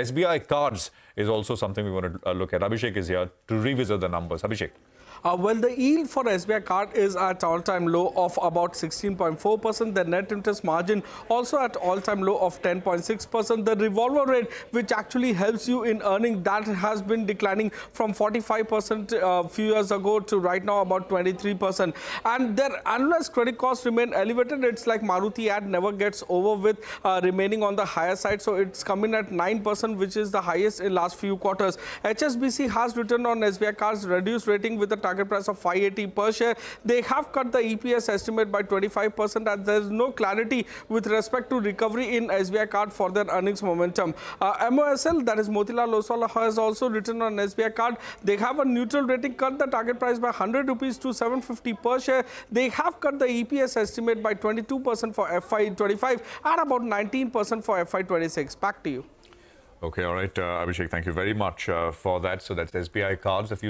SBI cards is also something we want to uh, look at. Abhishek is here to revisit the numbers. Abhishek. Uh, well, the yield for SBI card is at all-time low of about 16.4%. The net interest margin also at all-time low of 10.6%. The revolver rate, which actually helps you in earning, that has been declining from 45% a uh, few years ago to right now about 23%. And their annualized credit costs remain elevated. It's like Maruti ad never gets over with uh, remaining on the higher side. So it's coming at 9%, which is the highest in last few quarters. HSBC has written on SBI cards reduced rating with a target price of 580 per share. They have cut the EPS estimate by 25% and there is no clarity with respect to recovery in SBI card for their earnings momentum. Uh, MOSL, that is Motilal Oswal, has also written on SBI card. They have a neutral rating, cut the target price by 100 rupees to 750 per share. They have cut the EPS estimate by 22% for FY25 and about 19% for FY26. Back to you. Okay, all right, uh, Abhishek, thank you very much uh, for that. So that's SBI cards. If you